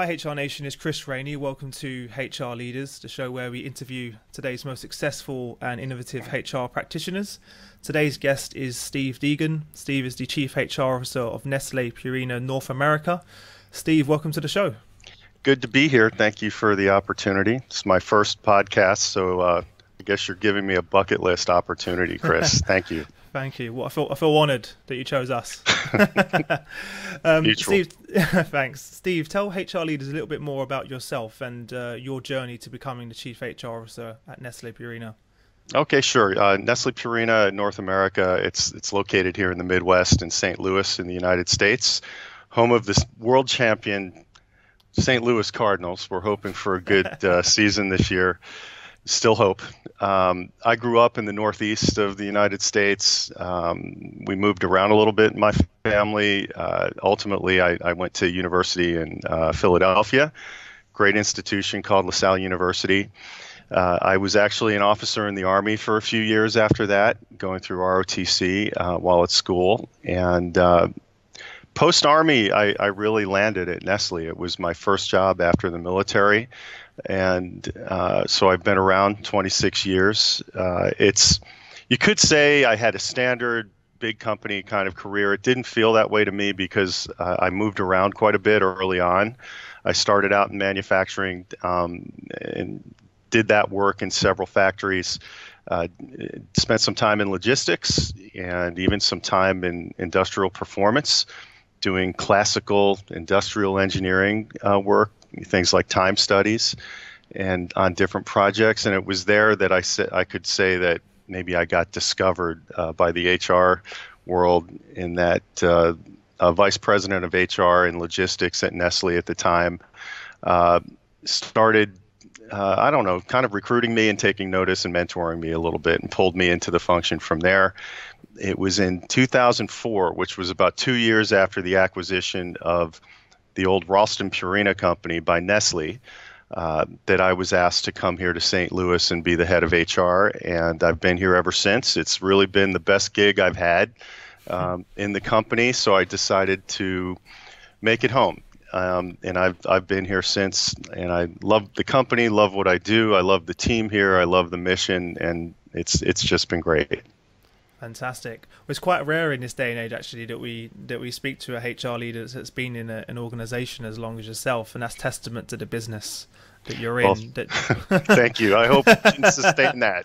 Hi, HR Nation. It's Chris Rainey. Welcome to HR Leaders, the show where we interview today's most successful and innovative HR practitioners. Today's guest is Steve Degnan. Steve is the Chief HR Officer of Nestle Purina North America. Steve, welcome to the show. Good to be here. Thank you for the opportunity. It's my first podcast, so uh, I guess you're giving me a bucket list opportunity, Chris. Thank you. Thank you. Well, I feel I feel honoured that you chose us. um, Steve, thanks, Steve. Tell HR leaders a little bit more about yourself and uh, your journey to becoming the chief HR officer at Nestle Purina. Okay, sure. Uh, Nestle Purina North America. It's it's located here in the Midwest in St. Louis in the United States, home of this world champion St. Louis Cardinals. We're hoping for a good uh, season this year still hope. Um, I grew up in the northeast of the United States. Um, we moved around a little bit in my family. Uh, ultimately, I, I, went to university in uh, Philadelphia, great institution called LaSalle University. Uh, I was actually an officer in the Army for a few years after that, going through ROTC uh, while at school. And uh, post Army, I, I, really landed at Nestle. It was my first job after the military and uh, so I've been around 26 years. Uh, it's you could say I had a standard big company kind of career. It didn't feel that way to me because uh, I moved around quite a bit early on. I started out in manufacturing um, and did that work in several factories. Uh, spent some time in logistics and even some time in industrial performance, doing classical industrial engineering uh, work things like time studies and on different projects. And it was there that I said I could say that maybe I got discovered uh, by the HR world in that uh, a vice president of HR and logistics at Nestle at the time uh, started. Uh, I don't know, kind of recruiting me and taking notice and mentoring me a little bit and pulled me into the function from there. It was in 2004, which was about two years after the acquisition of the old Ralston Purina company by Nestle. Uh, that I was asked to come here to St. Louis and be the head of HR, and I've been here ever since. It's really been the best gig I've had um, in the company, so I decided to make it home. Um, and I've I've been here since, and I love the company, love what I do, I love the team here, I love the mission, and it's it's just been great. Fantastic. Well, it's quite rare in this day and age, actually, that we that we speak to a HR leader that's been in a, an organisation as long as yourself, and that's testament to the business that you're in. That... thank you. I hope you can sustain that.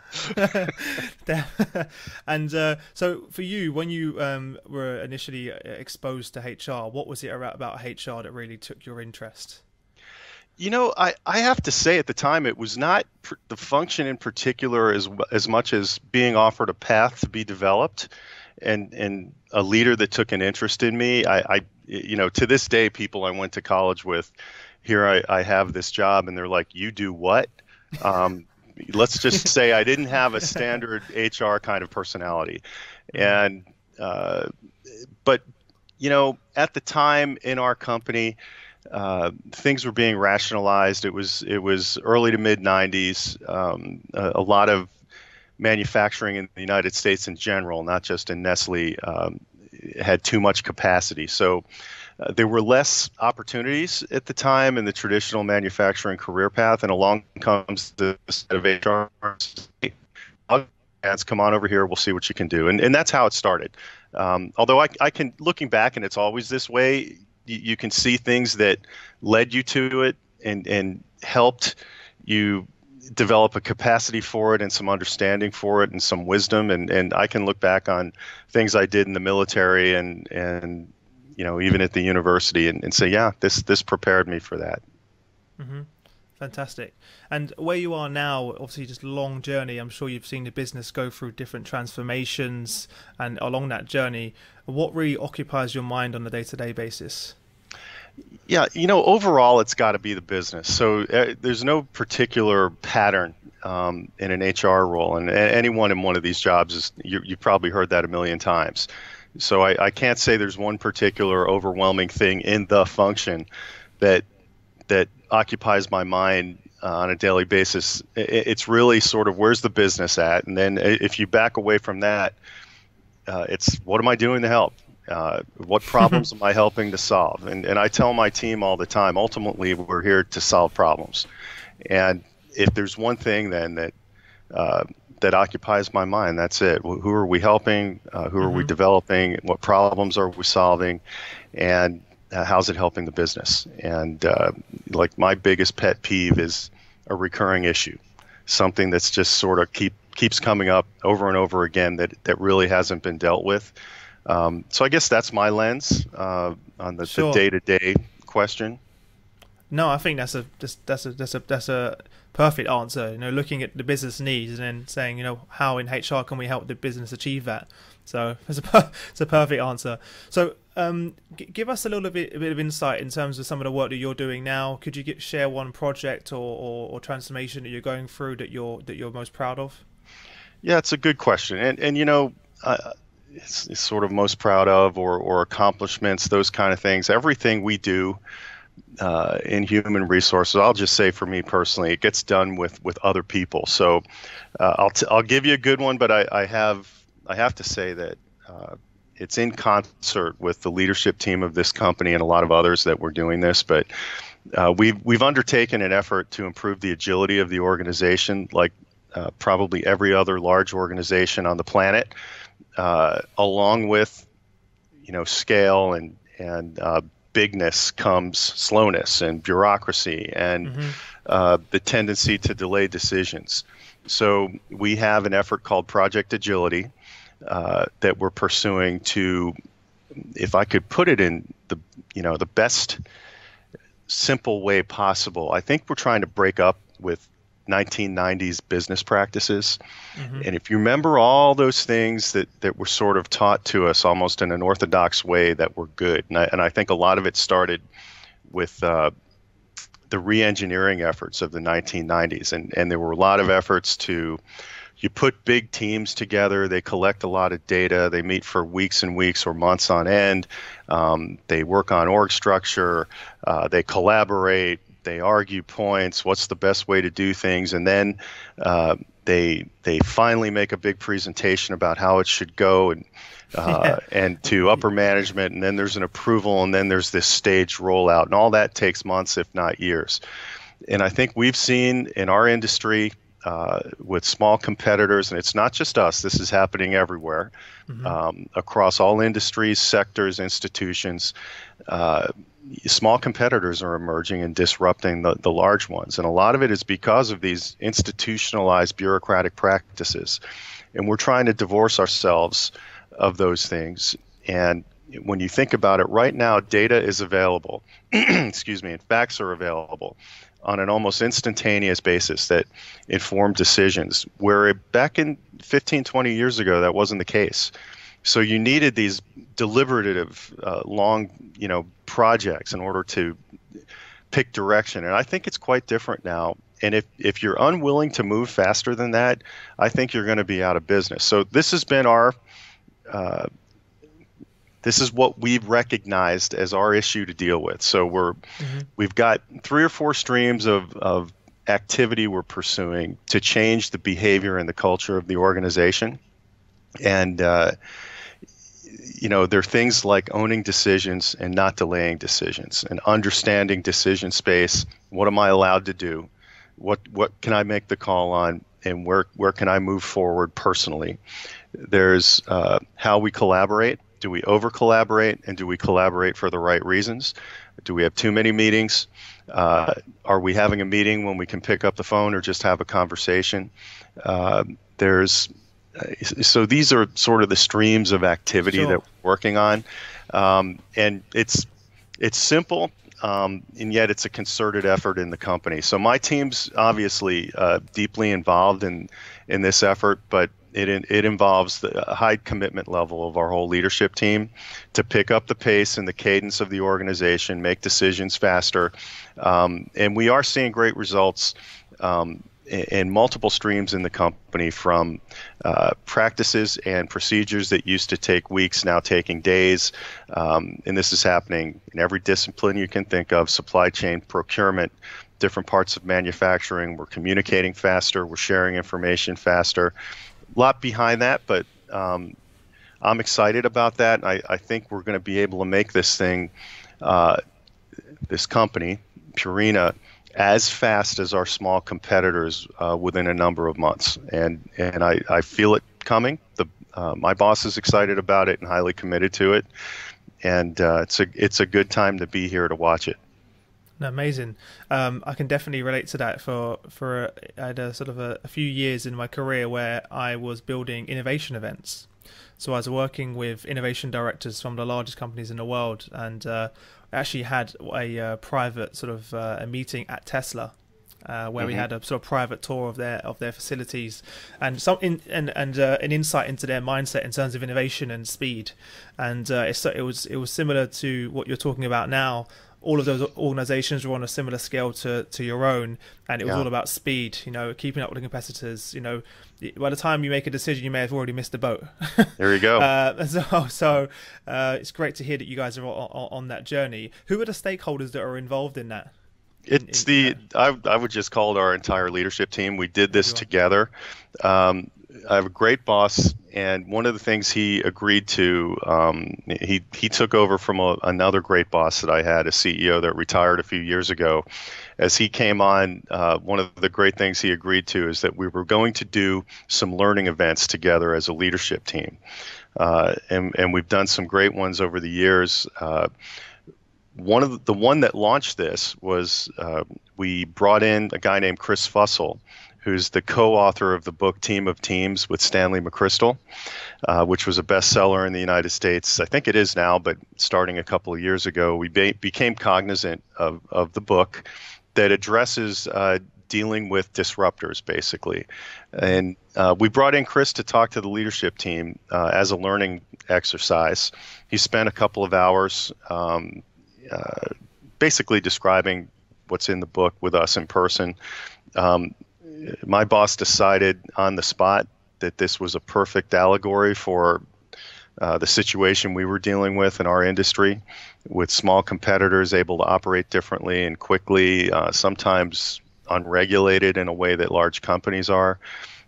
and uh, so, for you, when you um, were initially exposed to HR, what was it about HR that really took your interest? You know, I, I have to say at the time it was not pr- the function in particular as as much as being offered a path to be developed, and and a leader that took an interest in me. I, I you know to this day people I went to college with, here I, I have this job and they're like, you do what? Um, let's just say I didn't have a standard HR kind of personality, and uh, but you know at the time in our company uh, things were being rationalized. It was it was early to mid 90s. Um, a, a, lot of manufacturing in the United States in general, not just in Nestle, um, had too much capacity. So uh, there were less opportunities at the time in the traditional manufacturing career path, and along comes the set of HR. Come on over here. We'll see what you can do, and and that's how it started. Um, although I, I can looking back, and it's always this way you, you can see things that led you to it and and helped you develop a capacity for it and some understanding for it and some wisdom and and I can look back on things I did in the military and and you know even at the university and, and say yeah this this prepared me for that mm-hmm. Fantastic and where you are now obviously just long journey I'm sure you've seen the business go through different transformations and along that journey what really occupies your mind on a day-to-day basis yeah, you know, overall, it's got to be the business. So uh, there's no particular pattern um, in an HR role, and anyone in one of these jobs is you, have probably heard that a million times. So I, I, can't say there's one particular overwhelming thing in the function that that occupies my mind uh, on a daily basis. It, it's really sort of where's the business at, and then if you back away from that, uh, it's what am I doing to help? Uh, what problems am I helping to solve? And, and I tell my team all the time ultimately, we're here to solve problems. And if there's one thing then that uh, that occupies my mind, that's it. Who are we helping? Uh, who are mm-hmm. we developing? What problems are we solving? And how's it helping the business? And uh, like my biggest pet peeve is a recurring issue, something that's just sort of keep keeps coming up over and over again that that really hasn't been dealt with. Um, so I guess that's my lens uh, on the, sure. the day-to-day question. No, I think that's a that's a that's a that's a perfect answer. You know, looking at the business needs and then saying, you know, how in HR can we help the business achieve that? So it's a it's a perfect answer. So um, g- give us a little bit a bit of insight in terms of some of the work that you're doing now. Could you get, share one project or, or, or transformation that you're going through that you're that you're most proud of? Yeah, it's a good question, and and you know. Uh, it's, it's sort of most proud of or, or accomplishments, those kind of things. Everything we do uh, in human resources, I'll just say for me personally, it gets done with with other people. So uh, I'll t- I'll give you a good one, but I, I have I have to say that uh, it's in concert with the leadership team of this company and a lot of others that we're doing this. But uh, we've we've undertaken an effort to improve the agility of the organization, like uh, probably every other large organization on the planet, uh, along with you know scale and and bigness comes slowness and bureaucracy and mm-hmm. uh, the tendency to delay decisions. So we have an effort called Project Agility uh, that we're pursuing to, if I could put it in the you know the best simple way possible. I think we're trying to break up with 1990s business practices. Mm-hmm. And if you remember all those things that, that were sort of taught to us almost in an orthodox way that were good, and I, and I think a lot of it started with uh, the re engineering efforts of the 1990s. And, and there were a lot of efforts to. You put big teams together, they collect a lot of data, they meet for weeks and weeks or months on end, um, they work on org structure, uh, they collaborate, they argue points, what's the best way to do things, and then uh, they they finally make a big presentation about how it should go and uh, and to upper management, and then there's an approval, and then there's this staged rollout, and all that takes months, if not years. And I think we've seen in our industry uh, with small competitors, and it's not just us. This is happening everywhere, mm-hmm. um, across all industries, sectors, institutions. Uh, small competitors are emerging and disrupting the, the large ones. And a lot of it is because of these institutionalized bureaucratic practices. And we're trying to divorce ourselves of those things. And when you think about it, right now, data is available, excuse me, and facts are available on an almost instantaneous basis that inform decisions, where back in 15, 20 years ago, that wasn't the case. So you needed these deliberative, uh, long, you know, projects in order to pick direction. And I think it's quite different now. And if, if you're unwilling to move faster than that, I think you're going to be out of business. So this has been our, uh, this is what we've recognized as our issue to deal with. So we're, mm-hmm. we've got three or four streams of, of activity we're pursuing to change the behavior and the culture of the organization. And, uh, you know, there are things like owning decisions and not delaying decisions and understanding decision space. What am I allowed to do? What what can I make the call on and where where can I move forward personally? There's uh, how we collaborate. Do we over collaborate and do we collaborate for the right reasons? Do we have too many meetings? Uh, are we having a meeting when we can pick up the phone or just have a conversation? Uh, there's so these are sort of the streams of activity sure. that we're working on, um, and it's it's simple, um, and yet it's a concerted effort in the company. So my team's obviously uh, deeply involved in in this effort, but it it involves the high commitment level of our whole leadership team to pick up the pace and the cadence of the organization, make decisions faster, um, and we are seeing great results. Um, in multiple streams in the company from uh, practices and procedures that used to take weeks now taking days. Um, and this is happening in every discipline you can think of supply chain procurement different parts of manufacturing. We're communicating faster. We're sharing information faster lot behind that but um, I'm excited about that. I, I think we're going to be able to make this thing, uh, this company, Purina, as fast as our small competitors uh, within a number of months. And and I, I feel it coming. The uh, my boss is excited about it and highly committed to it. And uh, it's a it's a good time to be here to watch it. Amazing. Um, I can definitely relate to that. For for I had a sort of a, a few years in my career where I was building innovation events. So I was working with innovation directors from the largest companies in the world, and uh, actually had a uh, private sort of uh, a meeting at Tesla. Uh, where mm-hmm. we had a sort of private tour of their of their facilities and some in, and and uh, an insight into their mindset in terms of innovation and speed, and uh, it was it was similar to what you're talking about now all of those organizations were on a similar scale to, to your own and it was yeah. all about speed you know keeping up with the competitors you know. By the time you make a decision you may have already missed the boat. There you go. Uh, so, so uh, it's great to hear that you guys are on, on, that journey. Who are the stakeholders that are involved in that? It's in, in, the I, I would just call it our entire leadership team. We did this together. Um, I have a great boss, and one of the things he agreed to, um, he he took over from a, another great boss that I had, a CEO that retired a few years ago. As he came on, uh, one of the great things he agreed to is that we were going to do some learning events together as a leadership team, uh, and and we've done some great ones over the years. Uh, one of the, the, one that launched this was uh, we brought in a guy named Chris Fussell who's the co-author of the book Team of Teams with Stanley McChrystal, uh, which was a bestseller in the United States. I think it is now, but starting a couple of years ago, we be- became cognizant of, of the book that addresses uh, dealing with disruptors, basically. And uh, we brought in Chris to talk to the leadership team uh, as a learning exercise. He spent a couple of hours um, uh, basically describing what's in the book with us in person. Um, my boss decided on the spot that this was a perfect allegory for uh, the situation we were dealing with in our industry, with small competitors able to operate differently and quickly, uh, sometimes unregulated in a way that large companies are,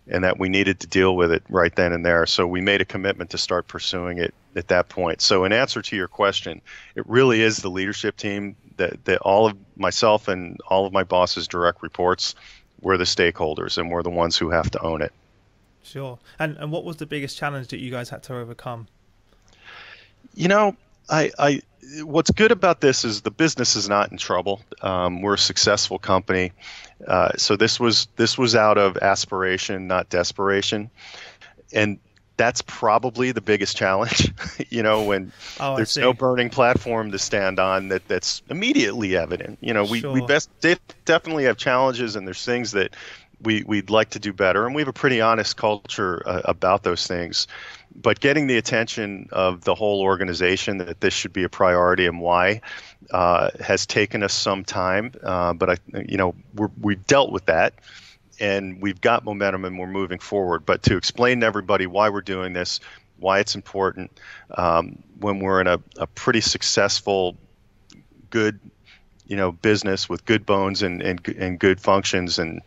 and that we needed to deal with it right then and there. So we made a commitment to start pursuing it at that point. So, in answer to your question, it really is the leadership team that, that all of myself and all of my boss's direct reports we're the stakeholders and we're the ones who have to own it. Sure. And and what was the biggest challenge that you guys had to overcome? You know, I, I what's good about this is the business is not in trouble. Um, we're a successful company, uh, so this was this was out of aspiration, not desperation, and that's probably the biggest challenge. you know, when oh, there's no burning platform to stand on that that's immediately evident. You know, we sure. we best definitely have challenges, and there's things that we we'd like to do better, and we have a pretty honest culture uh, about those things. But getting the attention of the whole organization that this should be a priority and why uh, has taken us some time. Uh, but I, you know, we're, we've dealt with that and we've got momentum and we're moving forward. But to explain to everybody why we're doing this, why it's important, um, when we're in a, a pretty successful, good you know business with good bones and and, and good functions and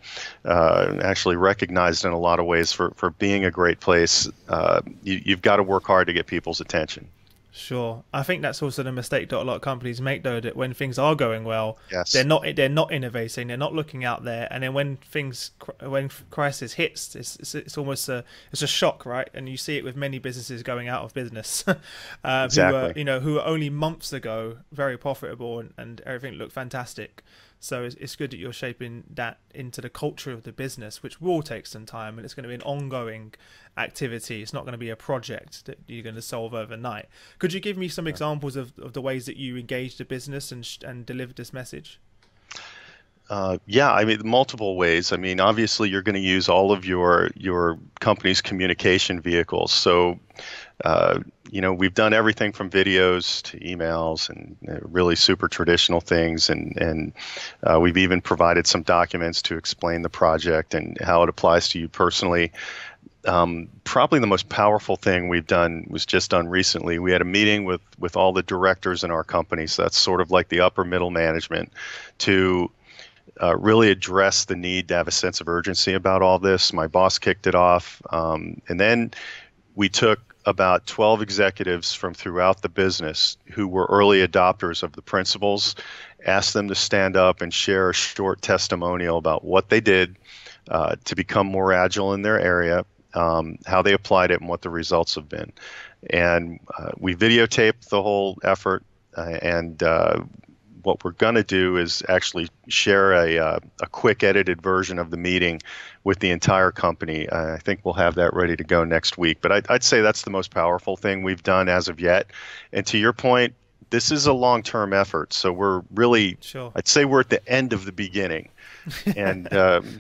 uh, actually recognized in a lot of ways for, for being a great place uh, you, you've got to work hard to get people's attention Sure, I think that's also the mistake that a lot of companies make, though. That when things are going well, yes. they're not they're not innovating, they're not looking out there, and then when things when crisis hits, it's it's, it's almost a it's a shock, right? And you see it with many businesses going out of business, uh, exactly. who were you know who were only months ago very profitable and, and everything looked fantastic. So it's, it's good that you're shaping that into the culture of the business, which will take some time, and it's going to be an ongoing activity. It's not going to be a project that you're going to solve overnight. Could you give me some examples of, of the ways that you engaged the business and and delivered this message? Uh, yeah, I mean multiple ways. I mean, obviously, you're going to use all of your your company's communication vehicles. So, uh, you know, we've done everything from videos to emails and uh, really super traditional things, and and uh, we've even provided some documents to explain the project and how it applies to you personally. Um, probably the most powerful thing we've done was just done recently. We had a meeting with with all the directors in our company, so that's sort of like the upper middle management, to uh, really address the need to have a sense of urgency about all this. My boss kicked it off, um, and then we took about 12 executives from throughout the business who were early adopters of the principles, asked them to stand up and share a short testimonial about what they did uh, to become more agile in their area, um, how they applied it, and what the results have been. And uh, we videotaped the whole effort, uh, and uh, what we're going to do is actually share a, uh, a quick edited version of the meeting with the entire company. Uh, I think we'll have that ready to go next week. But I'd, I'd, say that's the most powerful thing we've done as of yet. And to your point, this is a long term effort. So we're really, sure. I'd say we're at the end of the beginning. and um,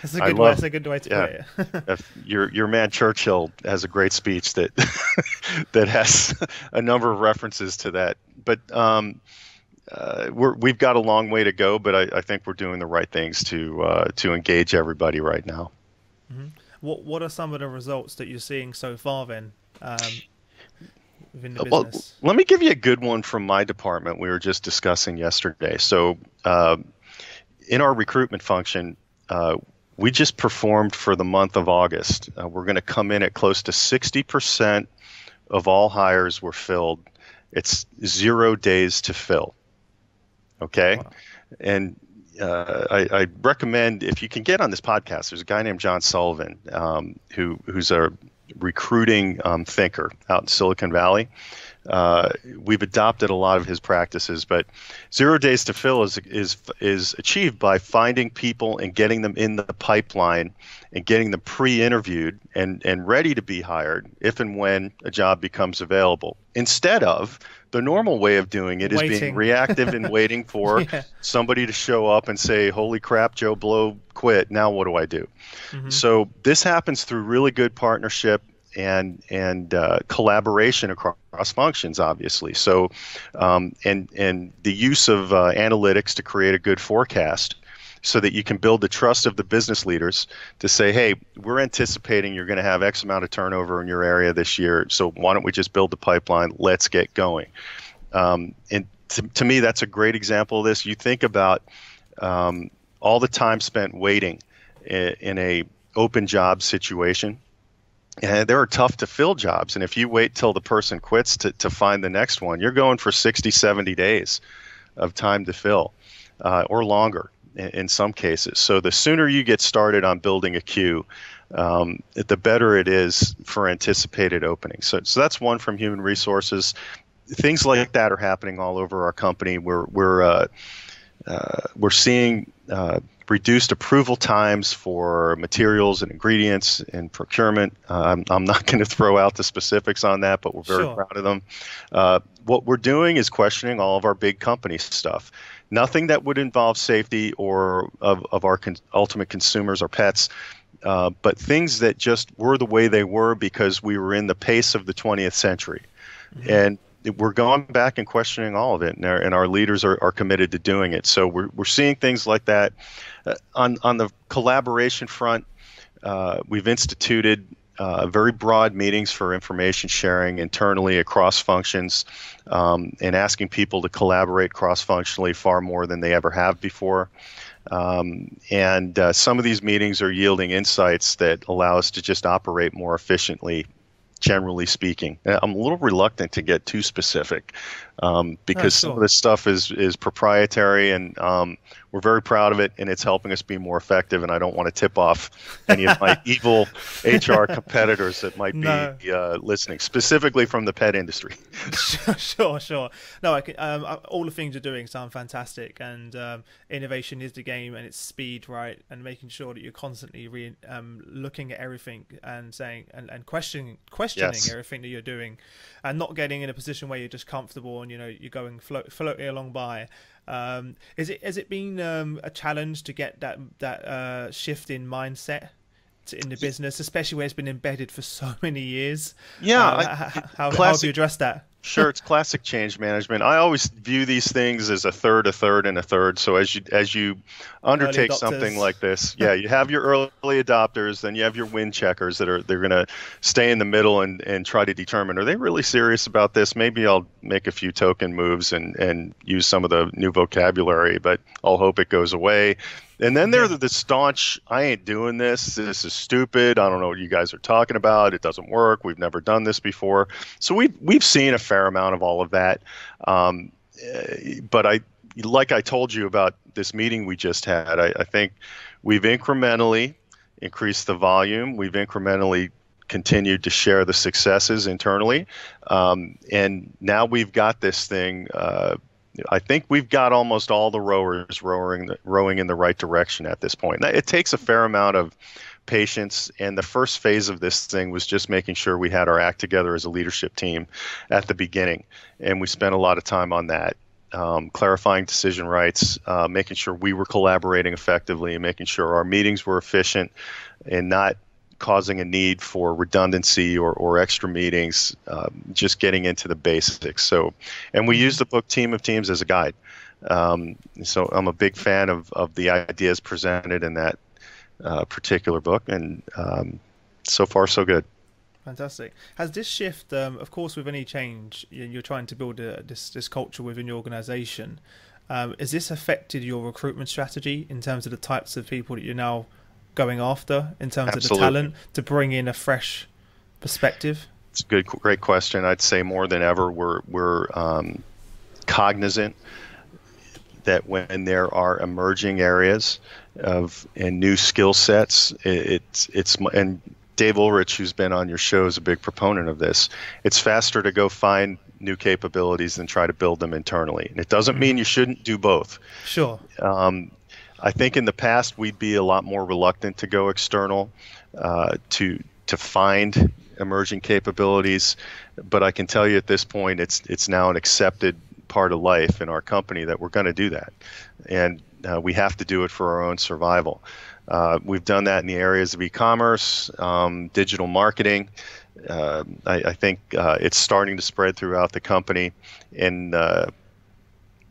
that's a good way. That's a good way to yeah, put it. your your man Churchill has a great speech that that has a number of references to that. But um, uh, we have got a long way to go, but I, I, think we're doing the right things to uh, to engage everybody right now. Mm-hmm. What What are some of the results that you're seeing so far then? Um, within the well, business? let me give you a good one from my department. We were just discussing yesterday. So, uh, in our recruitment function, uh, we just performed for the month of August. Uh, we're going to come in at close to 60% of all hires were filled. It's zero days to fill. Okay. Wow. And uh, I, I, recommend if you can get on this podcast. There's a guy named John Sullivan um, who who's a recruiting um, thinker out in Silicon Valley. Uh, we've adopted a lot of his practices, but zero days to fill is is is achieved by finding people and getting them in the pipeline and getting them pre-interviewed and and ready to be hired if and when a job becomes available. Instead of the normal way of doing it is waiting. being reactive and waiting for yeah. somebody to show up and say, "Holy crap, Joe Blow quit. Now what do I do?" Mm-hmm. So this happens through really good partnership and and uh, collaboration across functions, obviously. So, um, and and the use of uh, analytics to create a good forecast so that you can build the trust of the business leaders to say, hey, we're anticipating you're going to have X amount of turnover in your area this year. So why don't we just build the pipeline? Let's get going. Um, and to, to, me, that's a great example of this. You think about um, all the time spent waiting in, in a open job situation and they are tough to fill jobs and if you wait till the person quits to, to find the next one you're going for 60 70 days of time to fill uh, or longer in, some cases. So the sooner you get started on building a queue, um, the better it is for anticipated openings. So, so that's one from human resources. Things like that are happening all over our company. We're we're uh, uh, we're seeing uh, reduced approval times for materials and ingredients and procurement. Uh, I'm, I'm not going to throw out the specifics on that, but we're very sure. proud of them. Uh, what we're doing is questioning all of our big company stuff nothing that would involve safety or of, of our con- ultimate consumers or pets, uh, but things that just were the way they were because we were in the pace of the 20th century. Mm-hmm. And we're going back and questioning all of it, and our, and our leaders are, are committed to doing it. So we're, we're seeing things like that. Uh, on, on the collaboration front, uh, we've instituted uh, very broad meetings for information sharing internally across functions um, and asking people to collaborate cross functionally far more than they ever have before. Um, and uh, some of these meetings are yielding insights that allow us to just operate more efficiently generally speaking. I'm a little reluctant to get too specific um, because oh, some of this stuff is is proprietary, and um, we're very proud of it, and it's helping us be more effective. And I don't want to tip off any of my evil HR competitors that might no. be uh, listening, specifically from the pet industry. sure, sure. No, can, um, all the things you're doing sound fantastic, and um, innovation is the game, and it's speed, right, and making sure that you're constantly re- um, looking at everything and saying and, and questioning questioning yes. everything that you're doing, and not getting in a position where you're just comfortable and you know you're going float, floating along by. Um, is it has it been um, a challenge to get that that uh, shift in mindset in the business, especially where it's been embedded for so many years? Yeah, uh, I, how, classic, how have you addressed that? sure, it's classic change management. I always view these things as a third, a third, and a third. So as you as you undertake something like this, yeah, you have your early adopters, then you have your win checkers that are they're going to stay in the middle and, and try to determine are they really serious about this? Maybe I'll make a few token moves and and use some of the new vocabulary, but I'll hope it goes away. And then they're the staunch, I ain't doing this. This is stupid. I don't know what you guys are talking about. It doesn't work. We've never done this before. So we've, we've seen a fair amount of all of that. Um, eh, but I, like I told you about this meeting we just had, I, I think we've incrementally increased the volume. We've incrementally continued to share the successes internally. Um, and now we've got this thing. Uh, I think we've got almost all the rowers rowing rowing in the right direction at this point. It takes a fair amount of patience, and the first phase of this thing was just making sure we had our act together as a leadership team at the beginning, and we spent a lot of time on that. Um, clarifying decision rights, uh, making sure we were collaborating effectively, and making sure our meetings were efficient and not causing a need for redundancy or, or extra meetings, um, just getting into the basics. So, and we use the book Team of Teams as a guide. Um, so I'm a big fan of, of the ideas presented in that uh, particular book, and um, so far so good. Fantastic. Has this shift, um, of course, with any change, you're trying to build a, this this culture within your organisation. Um, has this affected your recruitment strategy in terms of the types of people that you're now going after in terms Absolutely. of the talent to bring in a fresh perspective? It's a good, great question. I'd say more than ever, we're we're um, cognizant that when there are emerging areas of and new skill sets, it, it's it's and Dave Ulrich, who's been on your show, is a big proponent of this. It's faster to go find new capabilities than try to build them internally. And it doesn't mean you shouldn't do both. Sure. Um, I think in the past we'd be a lot more reluctant to go external uh, to to find emerging capabilities, but I can tell you at this point it's it's now an accepted part of life in our company that we're going to do that, and uh, we have to do it for our own survival. Uh, we've done that in the areas of e-commerce, um, digital marketing. Uh, I, I, think uh, it's starting to spread throughout the company, and uh,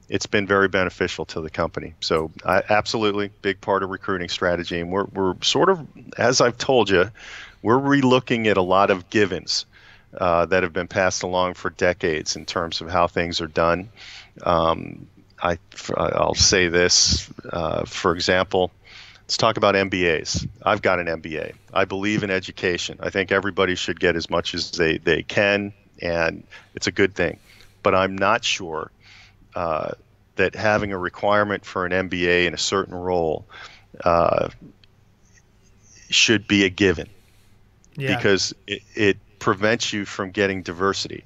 it's been very beneficial to the company. So, I, absolutely, big part of recruiting strategy. And we're, we're sort of, as I've told you, we're relooking at a lot of givens uh, that have been passed along for decades in terms of how things are done. Um, I, I'll say this, uh, for example, let's talk about MBAs. I've got an MBA. I believe in education. I think everybody should get as much as they, they can, and it's a good thing. But I'm not sure uh, that having a requirement for an MBA in a certain role uh, should be a given yeah. because it, it, prevents you from getting diversity.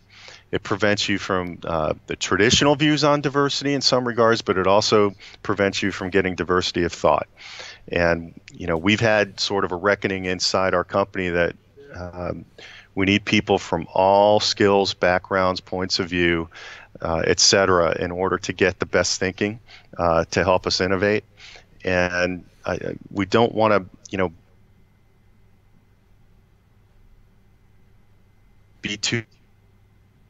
It prevents you from uh, the traditional views on diversity in some regards, but it also prevents you from getting diversity of thought. And you know, we've had sort of a reckoning inside our company that um, we need people from all skills, backgrounds, points of view, uh, et cetera, in order to get the best thinking uh, to help us innovate. And I, we don't want to, you know, be too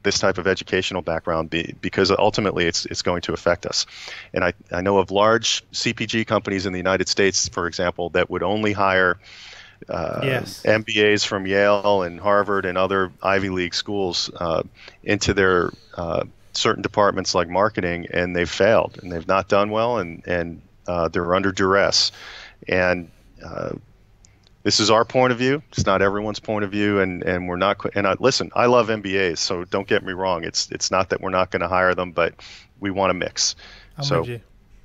this type of educational background be, because ultimately it's it's going to affect us. And I, I know of large CPG companies in the United States, for example, that would only hire uh, yes. MBAs from Yale and Harvard and other Ivy League schools uh, into their uh, certain departments like marketing, and they've failed and they've not done well, and and uh, they're under duress. And uh, this is our point of view. It's not everyone's point of view, and and we're not. And I, listen, I love MBAs, so don't get me wrong. It's it's not that we're not going to hire them, but we want to mix. I'm so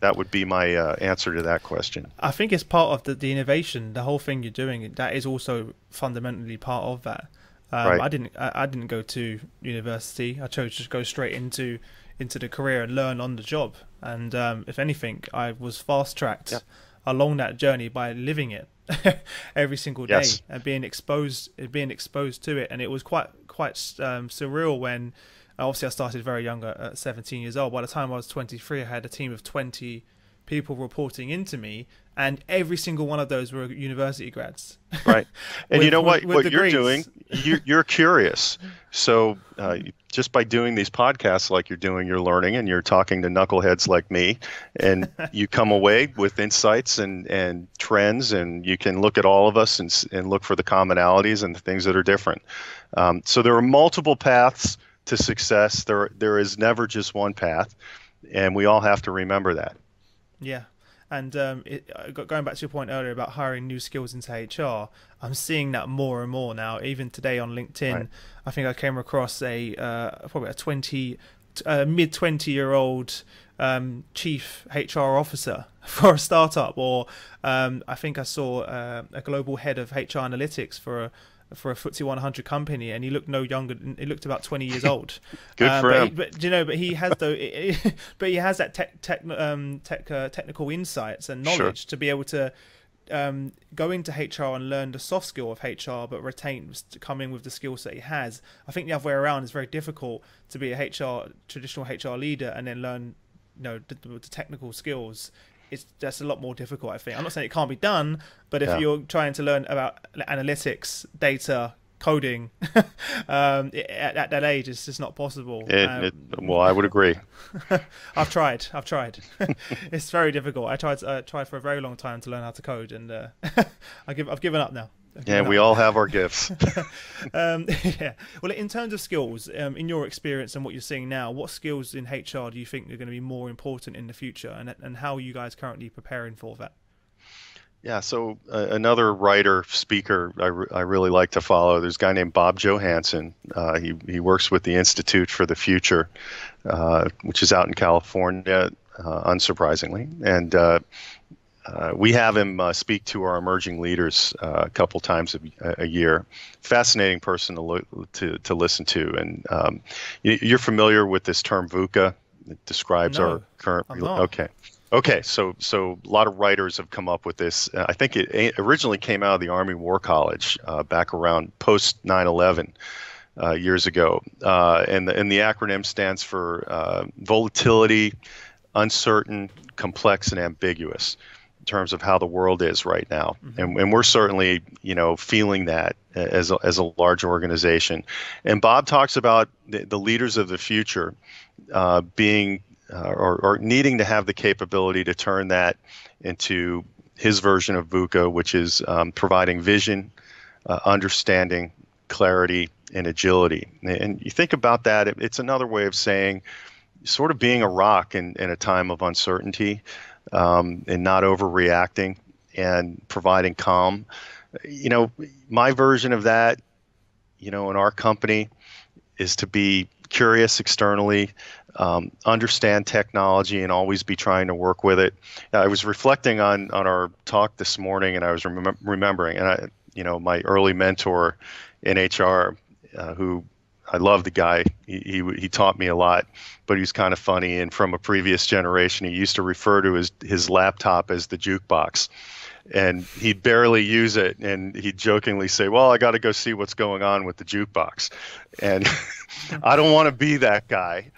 that would be my uh, answer to that question. I think it's part of the, the innovation, the whole thing you're doing. That is also fundamentally part of that. Um, right. I didn't I, I, didn't go to university. I chose to go straight into into the career and learn on the job. And um, if anything, I was fast tracked yeah. along that journey by living it every single day yes. and being exposed being exposed to it. And it was quite quite um, surreal when obviously I started very young at 17 years old. By the time I was 23, I had a team of 20 people reporting into me, and every single one of those were university grads. Right, and with, you know what? With, with what you're doing, you're, you're curious. So uh, just by doing these podcasts like you're doing, you're learning, and you're talking to knuckleheads like me, and you come away with insights and and trends, and you can look at all of us and and look for the commonalities and the things that are different. Um, so there are multiple paths to success. There there is never just one path, and we all have to remember that. Yeah, And um, it, going back to your point earlier about hiring new skills into HR, I'm seeing that more and more now. Even today on LinkedIn, right. I think I came across a uh, probably a 20 uh, mid 20 year old um, chief HR officer for a startup, or um, I think I saw uh, a global head of HR analytics for a for a FTSE 100 company, and he looked no younger. He looked about 20 years old. Good um, for but him. He, but you know, but he has though. but he has that tech, tech, um, tech uh, technical insights and knowledge sure. to be able to um, go into HR and learn the soft skill of HR, but retain coming with the skills that he has. I think the other way around is very difficult to be a HR traditional HR leader and then learn, you know, the, the technical skills it's that's a lot more difficult. I think I'm not saying it can't be done, but if yeah. you're trying to learn about analytics, data, coding um, at, at, that age, it's just not possible. It, um, it, well, I would agree. I've tried. I've tried. it's very difficult. I tried. I tried for a very long time to learn how to code, and uh, I give. I've given up now. Yeah, we all have our gifts. um, yeah. Well, in terms of skills, um, in your experience and what you're seeing now, what skills in HR do you think are going to be more important in the future, and and how are you guys currently preparing for that? Yeah, so uh, another writer, speaker I, re- I really like to follow. There's a guy named Bob Johansen. Uh, he, he works with the Institute for the Future, uh, which is out in California, uh, unsurprisingly. And uh, we have him uh, speak to our emerging leaders uh, a couple times a, a, year. Fascinating person to, lo- to, to listen to. And um, you, are familiar with this term VUCA. It describes no, our current. Not. Okay. Okay, so so a lot of writers have come up with this. Uh, I think it originally came out of the Army War College uh, back around post 9/11 uh, years ago, and the, and the acronym stands for volatility, uncertain, complex, and ambiguous terms of how the world is right now, mm-hmm. and, and we're certainly you know feeling that as a, as a large organization. And Bob talks about the, the leaders of the future uh, being uh, or, or, needing to have the capability to turn that into his version of VUCA, which is um, providing vision, uh, understanding, clarity, and agility. And you think about that, it, it's another way of saying sort of being a rock in, in a time of uncertainty um, and not overreacting and providing calm. You know, my version of that, you know, in our company is to be curious externally, um, understand technology, and always be trying to work with it. I was reflecting on on our talk this morning, and I was rem- remembering, and I, you know, my early mentor in HR, uh, who I love the guy. He, he, he taught me a lot, but he's kind of funny. And from a previous generation, he used to refer to his his laptop as the jukebox, and he'd barely use it. And he'd jokingly say, "Well, I got to go see what's going on with the jukebox," and I don't want to be that guy.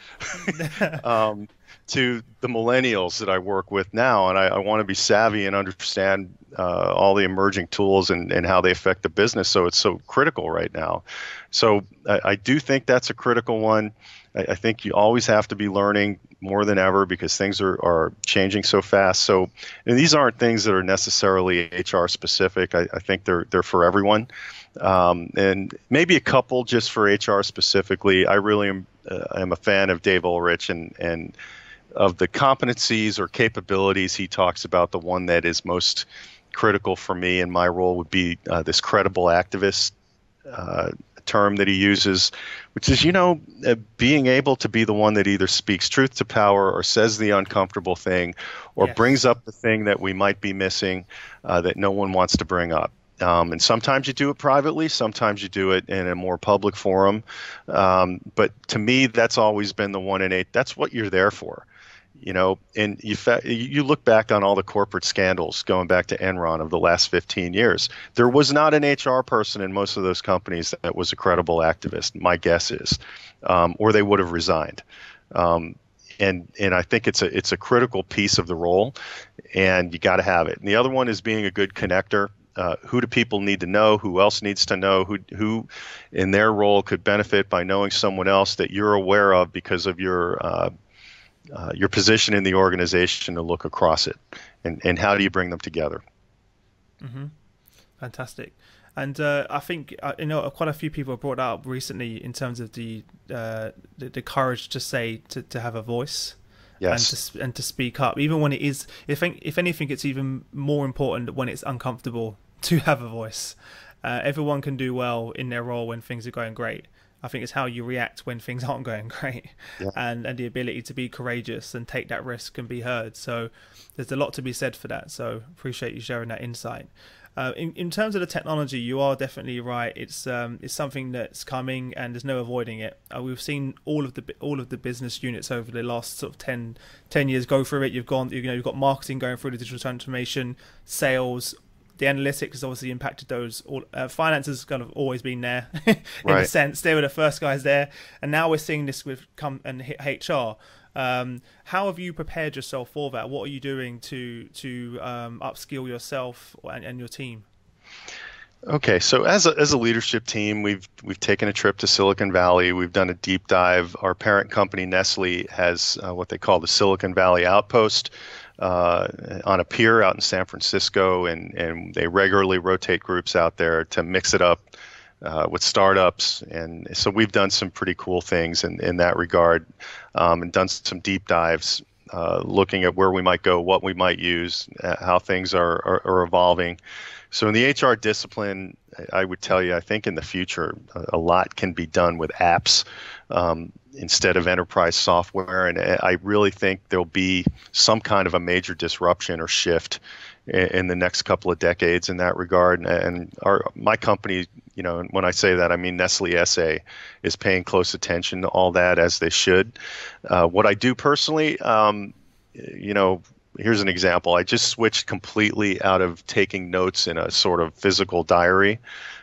um, to the millennials that I work with now, and I, I want to be savvy and understand uh, all the emerging tools and, and how they affect the business. So it's so critical right now. So I, I do think that's a critical one. I, I, think you always have to be learning more than ever because things are, are changing so fast. So and these aren't things that are necessarily HR specific. I, I think they're they're for everyone. Um, and maybe a couple just for HR specifically. I really am, uh, am a fan of Dave Ulrich and and of the competencies or capabilities he talks about. The one that is most critical for me in my role would be uh, this credible activist uh, term that he uses, which is, you know, uh, being able to be the one that either speaks truth to power or says the uncomfortable thing or yes. brings up the thing that we might be missing uh, that no one wants to bring up. Um, and sometimes you do it privately, sometimes you do it in a more public forum. Um, but to me, that's always been the one in eight. That's what you're there for you know, and you fa- you look back on all the corporate scandals going back to Enron of the last 15 years. There was not an HR person in most of those companies that was a credible activist. My guess is, um, or they would have resigned. Um, and and I think it's a it's a critical piece of the role, and you got to have it. And the other one is being a good connector. Uh, who do people need to know? Who else needs to know? Who who, in their role, could benefit by knowing someone else that you're aware of because of your uh, uh, your position in the organization to look across it, and and how do you bring them together? Mm-hmm. Fantastic. And uh, I think uh, you know quite a few people brought that up recently in terms of the uh, the, the, courage to say to, to have a voice. Yes. And to and to speak up, even when it is, if if anything, it's even more important when it's uncomfortable to have a voice. Uh, everyone can do well in their role when things are going great. I think it's how you react when things aren't going great, yeah. and and the ability to be courageous and take that risk and be heard. So there's a lot to be said for that. So appreciate you sharing that insight. Uh, in, in terms of the technology, you are definitely right. It's um, it's something that's coming, and there's no avoiding it. Uh, we've seen all of the all of the business units over the last sort of 10, 10 years go through it. You've gone, you know, you've got marketing going through the digital transformation, sales, the analytics has obviously impacted those. All, uh, finance has kind of always been there in right. a sense. They were the first guys there, and now we're seeing this with come and hit HR. Um, how have you prepared yourself for that? What are you doing to to um, upskill yourself and, and your team? Okay, so as a, as a leadership team, we've we've taken a trip to Silicon Valley. We've done a deep dive. Our parent company Nestle has uh, what they call the Silicon Valley Outpost uh, on a pier out in San Francisco, and and they regularly rotate groups out there to mix it up uh, with startups, and so we've done some pretty cool things in, in that regard, um, and done some deep dives, uh, looking at where we might go, what we might use, uh, how things are, are, are, evolving. So in the HR discipline, I would tell you, I think in the future, a, lot can be done with apps um, instead of enterprise software, and I really think there'll be some kind of a major disruption or shift in, the next couple of decades in that regard. And our my company, you know, when I say that, I mean Nestle SA is paying close attention to all that as they should. Uh, what I do personally, um, you know, here's an example. I just switched completely out of taking notes in a sort of physical diary,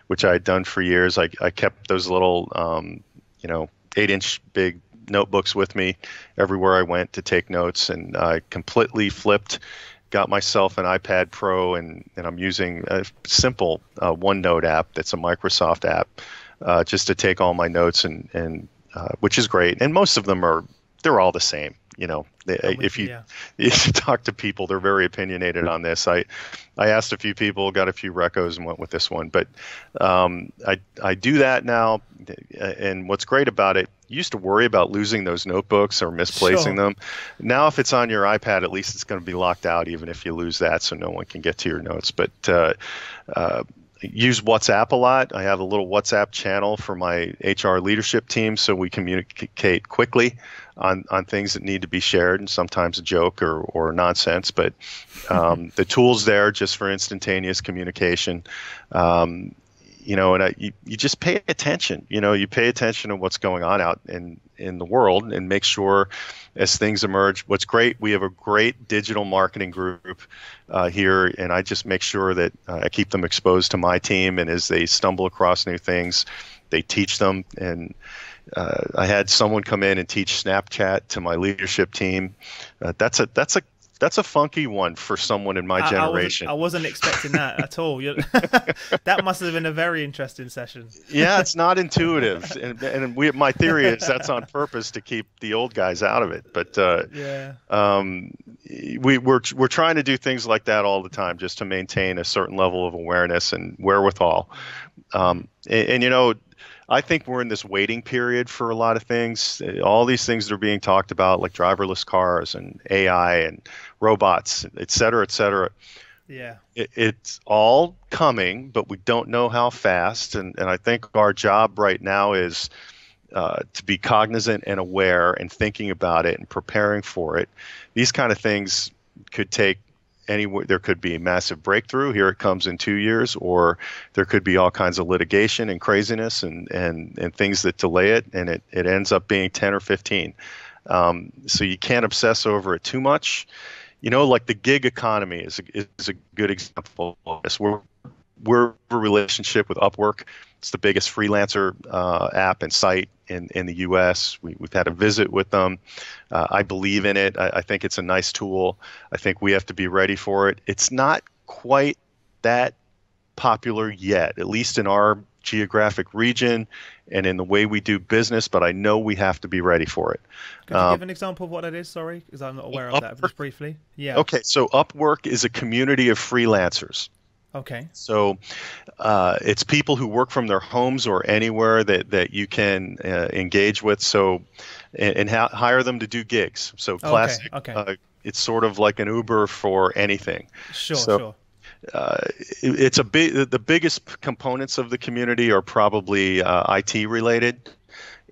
which I had done for years. I, I kept those little, um, you know, eight inch big notebooks with me everywhere I went to take notes, and I completely flipped got myself an iPad Pro, and, and I'm using a simple uh, OneNote app that's a Microsoft app uh, just to take all my notes, and, and uh, which is great. And most of them are, they're all the same. You know, they, if you yeah. if you talk to people, they're very opinionated on this. I I asked a few people, got a few recos, and went with this one. But um, I I do that now, and what's great about it, you used to worry about losing those notebooks or misplacing sure. them. Now, if it's on your iPad, at least it's going to be locked out, even if you lose that, so no one can get to your notes. But uh, uh, use WhatsApp a lot. I have a little WhatsApp channel for my HR leadership team so we communicate quickly on, on things that need to be shared and sometimes a joke or, or nonsense. But um, the tools there just for instantaneous communication. Um, you know, and I, you, you just pay attention. You know, you pay attention to what's going on out in in the world and make sure as things emerge. What's great, we have a great digital marketing group uh, here, and I just make sure that uh, I keep them exposed to my team, and as they stumble across new things, they teach them. And uh, I had someone come in and teach Snapchat to my leadership team. Uh, that's a that's a that's a funky one for someone in my generation. I wasn't, I wasn't expecting that at all. that must have been a very interesting session. yeah, it's not intuitive, and, and we, my theory is that's on purpose to keep the old guys out of it. But uh, yeah, um, we, we're we're trying to do things like that all the time just to maintain a certain level of awareness and wherewithal. Um, and, and you know, I think we're in this waiting period for a lot of things. All these things that are being talked about, like driverless cars and AI and robots, et cetera, et cetera. Yeah. It, it's all coming, but we don't know how fast. And, and I think our job right now is uh, to be cognizant and aware and thinking about it and preparing for it. These kind of things could take anywhere there could be a massive breakthrough. Here it comes in two years or there could be all kinds of litigation and craziness and, and, and things that delay it and it, it ends up being 10 or 15 um, so you can't obsess over it too much. You know like the gig economy is a, is a good example of this. We're, we're a relationship with upwork it's the biggest freelancer uh, app and site in, in the U.S. We, have had a visit with them. Uh, I believe in it. I, I, think it's a nice tool. I think we have to be ready for it. It's not quite that popular yet, at least in our geographic region and in the way we do business, but I know we have to be ready for it. Could you um, give an example of what it is? Sorry, because I'm not aware of Upwork, that. Just briefly. Yeah. Okay, so Upwork is a community of freelancers Okay. So uh, it's people who work from their homes or anywhere that, that you can uh, engage with. So and, and ha- hire them to do gigs. So classic. Okay. okay. Uh, it's sort of like an Uber for anything. Sure. So, sure. Uh, it, it's a big. The biggest components of the community are probably uh, IT related,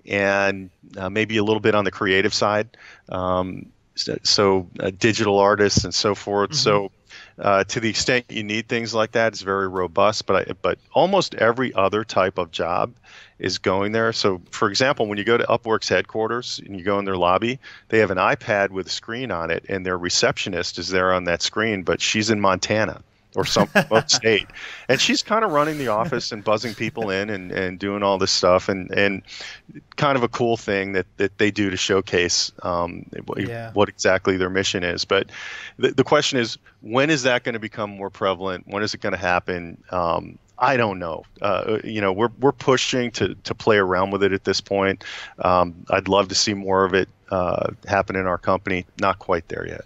and uh, maybe a little bit on the creative side. Um, so, so uh, digital artists and so forth. Mm-hmm. So uh, to the extent you need things like that, it's very robust. But I, but almost every other type of job is going there. So, for example, when you go to Upwork's headquarters and you go in their lobby, they have an iPad with a screen on it, and their receptionist is there on that screen, but she's in Montana or some state. And she's kind of running the office and buzzing people in and, and doing all this stuff and, and kind of a cool thing that, that they do to showcase um, yeah. what exactly their mission is. But the, the question is, when is that going to become more prevalent? When is it going to happen? Um, I don't know. Uh, you know, we're we're pushing to to play around with it at this point. Um, I'd love to see more of it uh, happen in our company. Not quite there yet.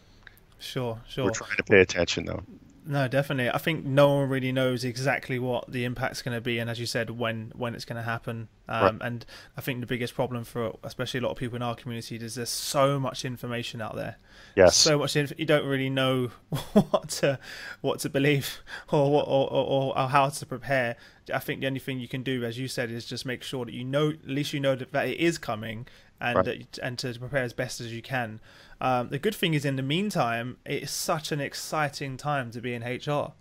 Sure, sure. We're trying to pay attention though. No, definitely. I think no one really knows exactly what the impact's going to be, and as you said, when when it's going to happen. Um, right. And I think the biggest problem for especially a lot of people in our community is there's so much information out there. Yes. So much inf- you don't really know what to what to believe or, what, or, or, or how to prepare. I think the only thing you can do, as you said, is just make sure that you know at least you know that, that it is coming and right. and to prepare as best as you can. Um, the good thing is, in the meantime, it's such an exciting time to be in HR.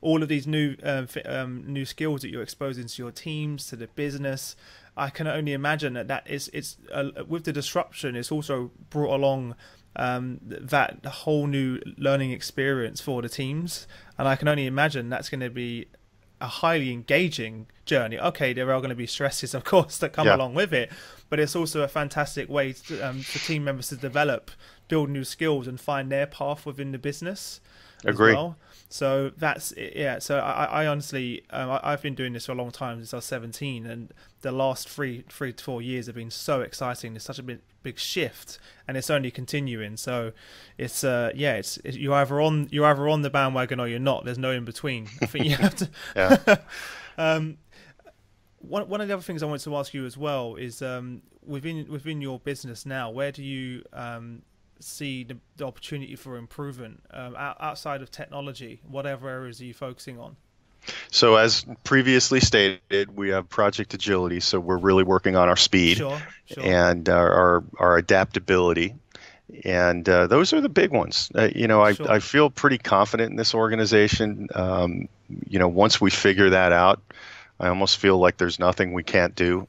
All of these new um, um, new skills that you're exposing to your teams, to the business. I can only imagine that that is it's uh, with the disruption. It's also brought along um, that whole new learning experience for the teams, and I can only imagine that's going to be a highly engaging journey. Okay, there are going to be stresses, of course, that come yeah. along with it, but it's also a fantastic way to, um, for team members to develop, build new skills, and find their path within the business. Agree. Well. So that's yeah. So I, I honestly, um, I, have been doing this for a long time since I was 17, and the last three, three to four years have been so exciting. There's such a big, big shift, and it's only continuing. So it's uh, yeah, it's, it's you're either on you're either on the bandwagon or you're not. There's no in between. I think you have to. yeah. um, one one of the other things I wanted to ask you as well is um, within within your business now, where do you um, see the, the, opportunity for improvement um, outside of technology? Whatever areas are you focusing on? So, as previously stated, we have Project Agility, so we're really working on our speed sure, sure. and our, our, our adaptability. And uh, those are the big ones. Uh, you know, I, sure. I feel pretty confident in this organization. Um, you know, once we figure that out, I almost feel like there's nothing we can't do.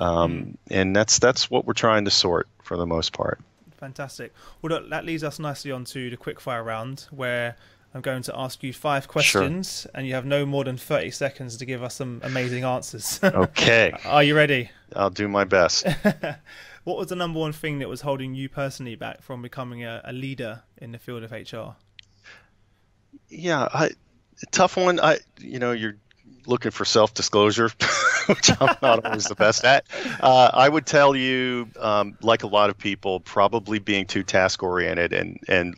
Um, mm. And that's that's what we're trying to sort for the most part. Fantastic. Well, that leads us nicely on to the quickfire round, where I'm going to ask you five questions, sure. and you have no more than 30 seconds to give us some amazing answers. okay. Are you ready? I'll do my best. what was the number one thing that was holding you personally back from becoming a, a leader in the field of HR? Yeah, I, tough one. I, you know, you're looking for self-disclosure, which I'm not always the best at. Uh, I would tell you, um, like a lot of people, probably being too task-oriented and and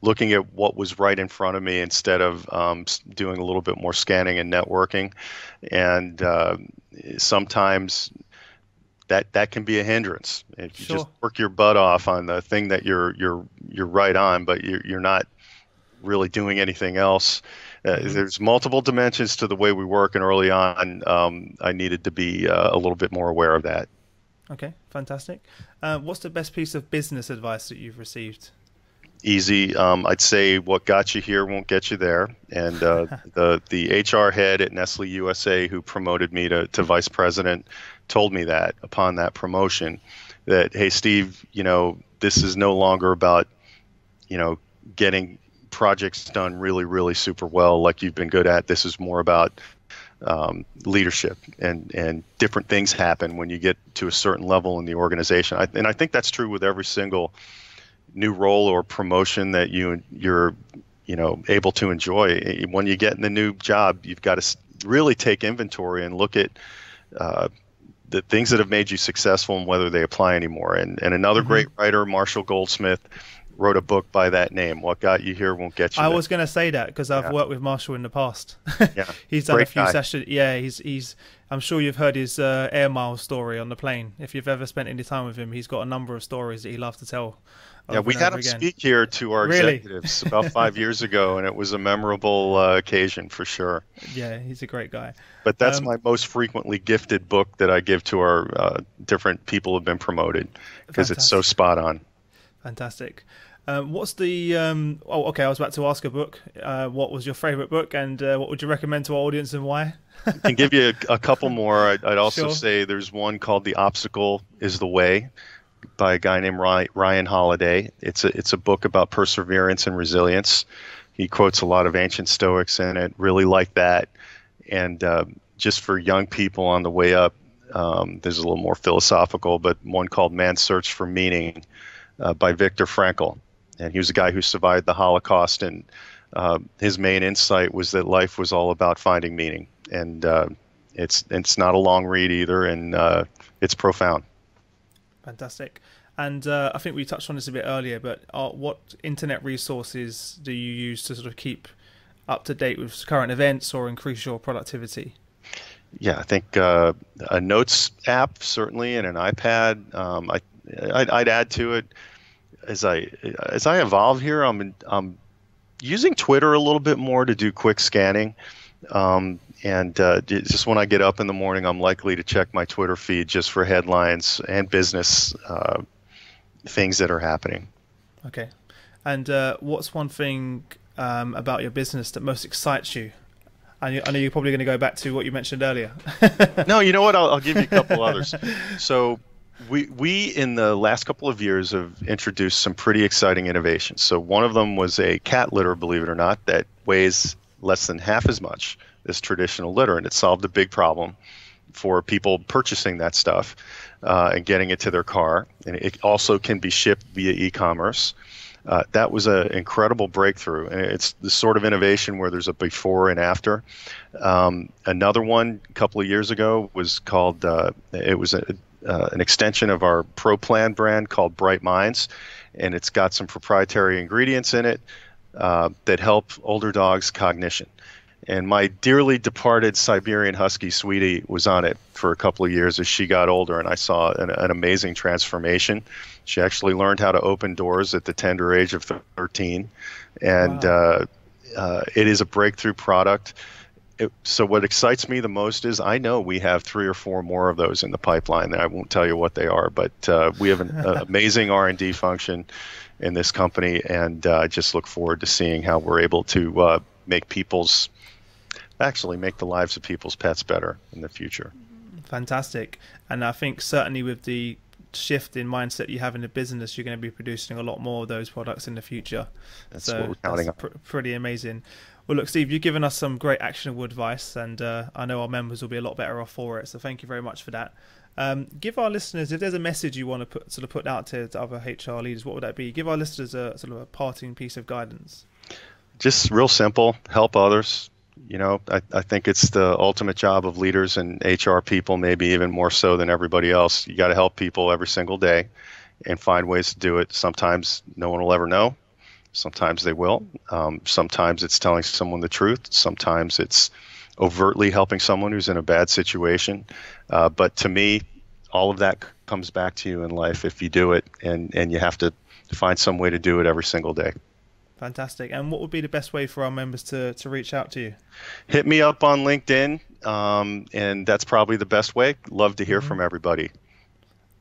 looking at what was right in front of me instead of um, doing a little bit more scanning and networking, and uh, sometimes that that can be a hindrance if you sure. just work your butt off on the thing that you're you're you're right on, but you're you're not really doing anything else uh, mm-hmm. There's multiple dimensions to the way we work, and early on, um, I needed to be uh, a little bit more aware of that. Okay, fantastic. Uh, what's the best piece of business advice that you've received? Easy. Um, I'd say what got you here won't get you there. And uh, the the HR head at Nestle USA, who promoted me to, to vice president, told me that upon that promotion, that hey Steve, you know this is no longer about you know getting projects done really, really super well, like you've been good at. This is more about um, leadership and and different things happen when you get to a certain level in the organization. I, and I think that's true with every single new role or promotion that you you're you know able to enjoy. When you get in the new job, you've got to really take inventory and look at. Uh, the things that have made you successful and whether they apply anymore. And, and another mm-hmm. great writer, Marshall Goldsmith, wrote a book by that name. What got you here won't get you. I there. was going to say that because I've Yeah. worked with Marshall in the past. Yeah. he's done Great a few guy. sessions. Yeah, he's he's. I'm sure you've heard his uh, air miles story on the plane. If you've ever spent any time with him, he's got a number of stories that he loves to tell. Yeah, we had him again. speak here to our Really? executives about five years ago, and it was a memorable uh, occasion for sure. Yeah, he's a great guy. But that's Um, my most frequently gifted book that I give to our uh, different people who've been promoted because it's so spot on. Fantastic. Um, what's the? Um, oh, okay. I was about to ask a book. Uh, what was your favorite book, and uh, what would you recommend to our audience, and why? I can give you a, a couple more. I'd, I'd also Sure. say there's one called "The Obstacle Is the Way" by a guy named Ry- Ryan Holiday. It's a it's a book about perseverance and resilience. He quotes a lot of ancient Stoics in it. Really like that. And uh, just for young people on the way up, um, there's a little more philosophical, but one called "Man's Search for Meaning" uh, by Viktor Frankl. And he was a guy who survived the Holocaust, and uh, his main insight was that life was all about finding meaning. And uh, it's it's not a long read either, and uh, it's profound. Fantastic. And uh, I think we touched on this a bit earlier, but uh, what internet resources do you use to sort of keep up to date with current events or increase your productivity? Yeah, I think uh, a notes app certainly, and an iPad. Um, I I'd, I'd add to it as I as I evolve here. I'm I'm using Twitter a little bit more to do quick scanning. Um, and uh, just when I get up in the morning, I'm likely to check my Twitter feed just for headlines and business uh, things that are happening. Okay. And uh, what's one thing um, about your business that most excites you? I know, I know you're probably going to go back to what you mentioned earlier. no, you know what? I'll, I'll give you a couple others. So, we we in the last couple of years have introduced some pretty exciting innovations. So one of them was a cat litter, believe it or not, that weighs less than half as much as traditional litter, and it solved a big problem for people purchasing that stuff uh, and getting it to their car. And it also can be shipped via e-commerce. Uh, that was an incredible breakthrough, and it's the sort of innovation where there's a before and after. Um, another one a couple of years ago was called. Uh, it was a, uh, an extension of our Pro Plan brand called Bright Minds, and it's got some proprietary ingredients in it uh, that help older dogs' cognition. And my dearly departed Siberian Husky sweetie was on it for a couple of years as she got older, and I saw an, an amazing transformation. She actually learned how to open doors at the tender age of 13, and uh, uh, it is a breakthrough product. It, so what excites me the most is I know we have three or four more of those in the pipeline. I won't tell you what they are, but uh, we have an uh, amazing R and D function in this company, and uh, I just look forward to seeing how we're able to uh, make people's actually make the lives of people's pets better in the future. Fantastic. And I think certainly with the shift in mindset you have in the business, you're going to be producing a lot more of those products in the future. That's so what we're counting that's on. pr- pretty amazing. Well, look, Steve, you've given us some great actionable advice, and uh, I know our members will be a lot better off for it. So thank you very much for that. Um, give our listeners, if there's a message you want to put sort of put out to, to other HR leaders, what would that be? Give our listeners a sort of a parting piece of guidance. just real simple help others you know I, I think it's the ultimate job of leaders and hr people maybe even more so than everybody else. You got to help people every single day and find ways to do it. Sometimes no one will ever know. Sometimes they will. Um, sometimes it's telling someone the truth. Sometimes it's overtly helping someone who's in a bad situation. Uh, but to me all of that comes back to you in life if you do it and, and you have to find some way to do it every single day Fantastic. And what would be the best way for our members to, to reach out to you? hit me up on LinkedIn, um, and that's probably the best way. Love to hear from everybody.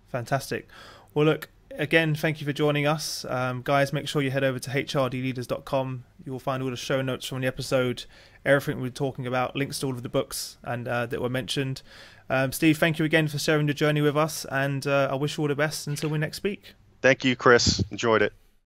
Fantastic. Well, look, again, thank you for joining us. Um, guys, make sure you head over to hrdleaders.com. You will find all the show notes from the episode, everything we're talking about, links to all of the books and uh, that were mentioned. Um, Steve, thank you again for sharing the journey with us, and uh, I wish you all the best until we next speak. Thank you, Chris. Enjoyed it.